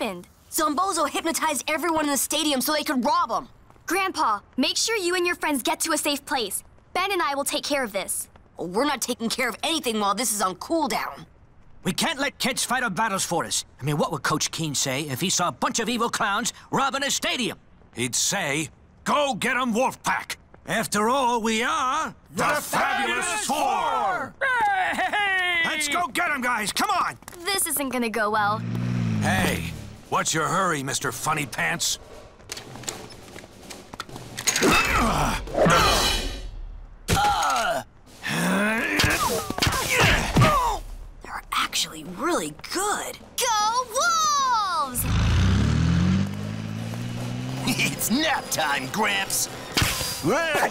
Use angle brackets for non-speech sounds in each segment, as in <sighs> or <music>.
happened? Zombozo hypnotized everyone in the stadium so they could rob him. Grandpa, make sure you and your friends get to a safe place. Ben and I will take care of this. Well, we're not taking care of anything while this is on cooldown. We can't let kids fight our battles for us. I mean, what would Coach Keen say if he saw a bunch of evil clowns robbing a stadium? He'd say, go get 'em, Wolfpack. After all, we are the, the Fabulous, Fabulous Four! Hey! Let's go get 'em, guys. Come on. This isn't gonna go well. Hey, what's your hurry, Mr. Funny Pants? They're actually really good. Go Wolves! <laughs> it's nap time, Gramps. I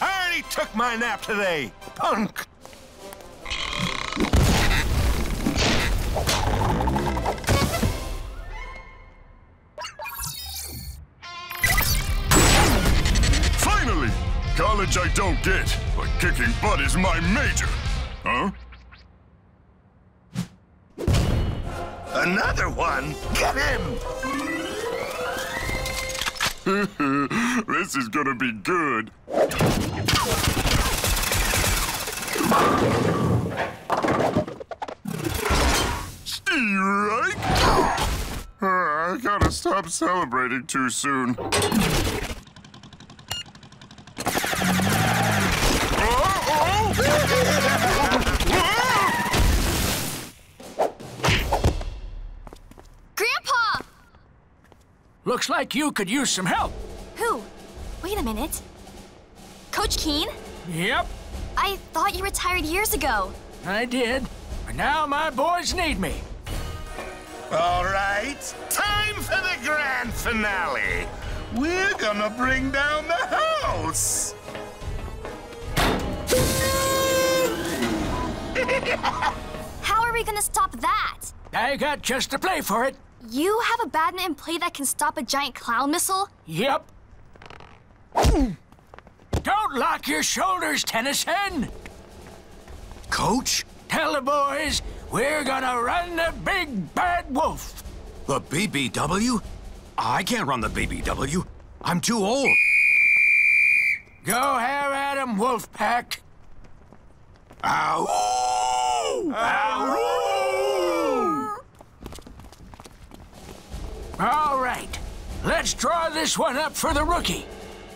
already took my nap today, punk. I don't get, but kicking butt is my major. Huh? Another one? Get him! <laughs> this is gonna be good. Steve. Uh, <sighs> I gotta stop celebrating too soon. Looks like you could use some help. Who? Wait a minute. Coach Keen? Yep. I thought you retired years ago. I did. But now my boys need me. All right, time for the grand finale. We're gonna bring down the house. How are we gonna stop that? I got just a play for it. You have a badminton play that can stop a giant clown missile? Yep. Don't lock your shoulders, Tennyson. Coach? Tell the boys we're gonna run the big bad wolf. The BBW? I can't run the BBW. I'm too old. Go have at 'em, Wolfpack. Ow! Ow! All right, let's draw this one up for the rookie.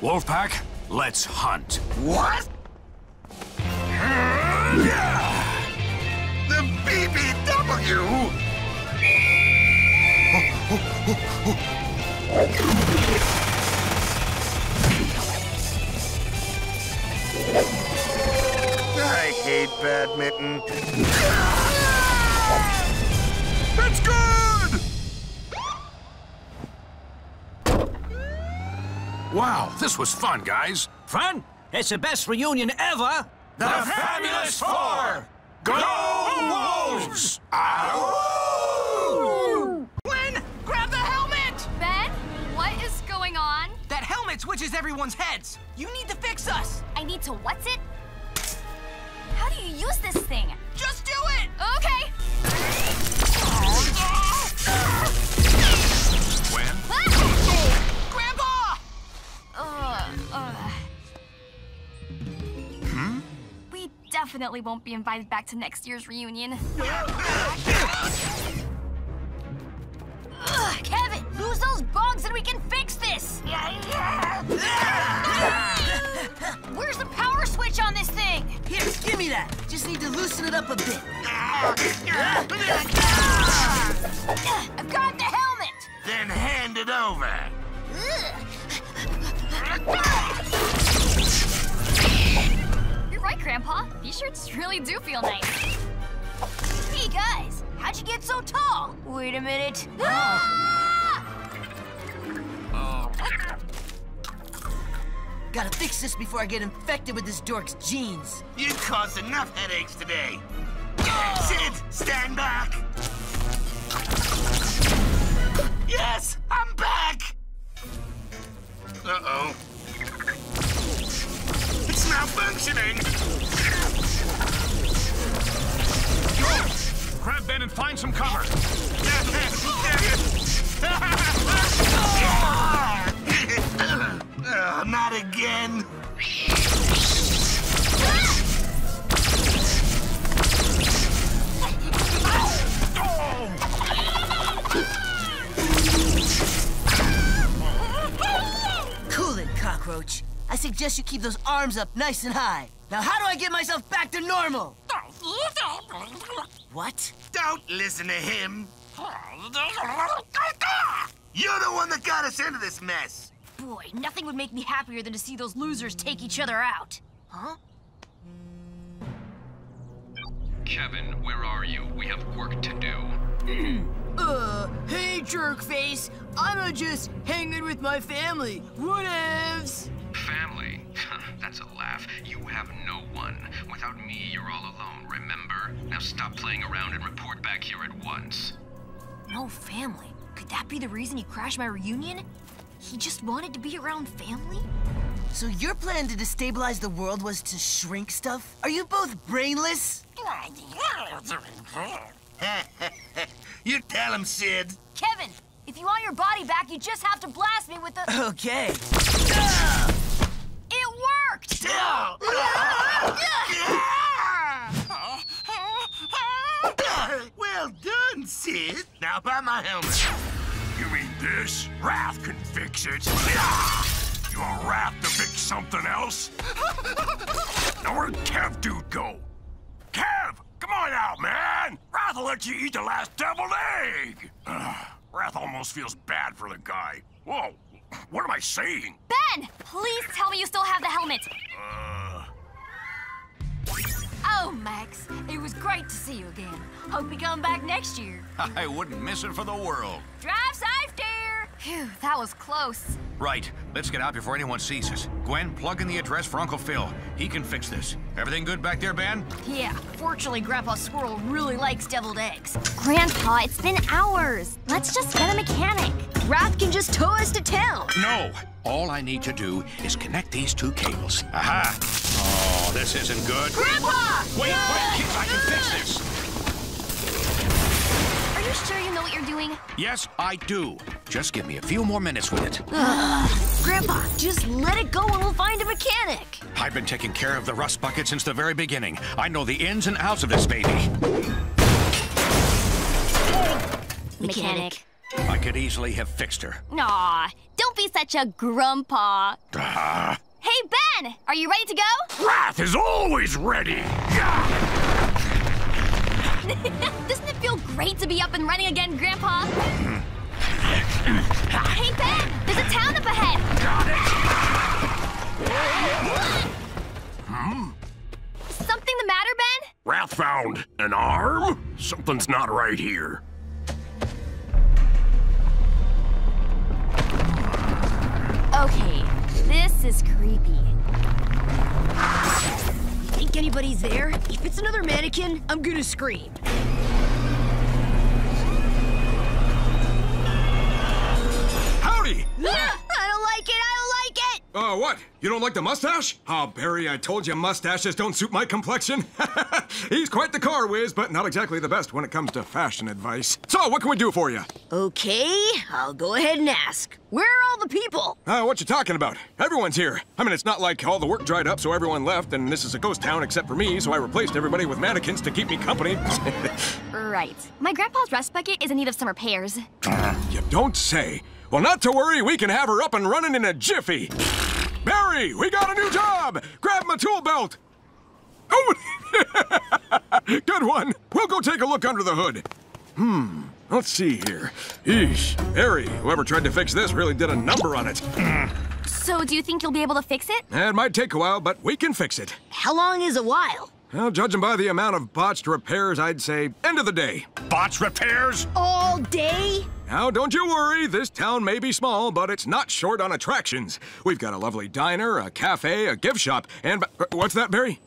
Wolfpack, let's hunt. What? The BBW? I hate badminton. That's good! Wow, this was fun, guys. Fun? It's the best reunion ever. The, Fabulous Four! Go Wolves! Ow! Gwen, grab the helmet! Ben, what is going on? That helmet switches everyone's heads. You need to fix us. I need to what's it? How do you use this thing? Just do it! Okay. Definitely won't be invited back to next year's reunion. Ugh, Kevin, lose those bugs and we can fix this! Where's the power switch on this thing? Here, give me that. Just need to loosen it up a bit. I've got the helmet! Then hand it over. You're right, Grandpa. These shirts really do feel nice. Hey, guys. How'd you get so tall? Wait a minute. Ah! Gotta fix this before I get infected with this dork's genes. You caused enough headaches today. Sid, stand back. Yes, I'm back. Uh-oh. Malfunctioning. Grab Ben and find some cover. <laughs> <laughs> Uh, not again. Suggest you keep those arms up nice and high. Now, how do I get myself back to normal? What? Don't listen to him. You're the one that got us into this mess. Boy, nothing would make me happier than to see those losers take each other out. Huh? Kevin, where are you? We have work to do. <clears throat> Uh, hey, jerkface. I'm just hanging with my family. Whatevs. Family? That's a laugh. You have no one. Without me, you're all alone, remember? Now stop playing around and report back here at once. No family. Could that be the reason he crashed my reunion? He just wanted to be around family? So your plan to destabilize the world was to shrink stuff? Are you both brainless? <laughs> you tell him, Sid. Kevin, if you want your body back, you just have to blast me with the. Okay. It well done, Sid. Now about my helmet. You mean this? Rath can fix it. You want Rath to fix something else? now where'd Kev dude go? Kev! Come on out, man! Rath will let you eat the last deviled egg! Rath almost feels bad for the guy. Whoa, what am I saying? Ben, please tell me you still have the helmet. Uh, Oh, Max, it was great to see you again. Hope you come back next year. <laughs> I wouldn't miss it for the world. Drive safe, dear! Phew, that was close. Right, let's get out before anyone sees us. Gwen, plug in the address for Uncle Phil. He can fix this. Everything good back there, Ben? Yeah, fortunately, Grandpa Squirrel really likes deviled eggs. Grandpa, it's been hours. Let's just get a mechanic. Rath can just tow us to town. No! All I need to do is connect these two cables. Aha! Oh, this isn't good. Grandpa! Wait, wait, kids, I can fix this! Are you sure you know what you're doing? Yes, I do. Just give me a few more minutes with it. Grandpa, just let it go and we'll find a mechanic. I've been taking care of the rust bucket since the very beginning. I know the ins and outs of this baby. Mechanic. I could easily have fixed her. Aw, don't be such a grandpa. Ah, Hey, Ben, are you ready to go? Rath is always ready! <laughs> Doesn't it feel great to be up and running again, Grandpa? Hey, Ben, there's a town up ahead. Got it! Hmm? Something the matter, Ben? Rath found an arm? Something's not right here. Okay, this is creepy. Think anybody's there? If it's another mannequin, I'm gonna scream. Uh, what? You don't like the mustache? Oh, Barry, I told you mustaches don't suit my complexion. <laughs> He's quite the car whiz, but not exactly the best when it comes to fashion advice. So, what can we do for you? Okay, I'll go ahead and ask. Where are all the people? Uh, what you talking about? Everyone's here. I mean, it's not like all the work dried up, so everyone left, and this is a ghost town except for me, so I replaced everybody with mannequins to keep me company. <laughs> Right. My grandpa's rust bucket is in need of some repairs. You don't say. Well, not to worry, we can have her up and running in a jiffy. Barry, we got a new job! Grab my tool belt! Oh! <laughs> Good one. We'll go take a look under the hood. Hmm, let's see here. Eesh, Barry, whoever tried to fix this really did a number on it. So, do you think you'll be able to fix it? It might take a while, but we can fix it. How long is a while? Well, judging by the amount of botched repairs, I'd say end of the day. Botched repairs? All day? Now, don't you worry, this town may be small, but it's not short on attractions. We've got a lovely diner, a cafe, a gift shop, and. uh, What's that, Barry?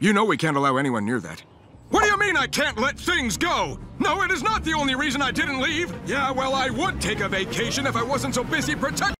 You know we can't allow anyone near that. What do you mean I can't let things go? No, it is not the only reason I didn't leave. Yeah, well, I would take a vacation if I wasn't so busy protecting.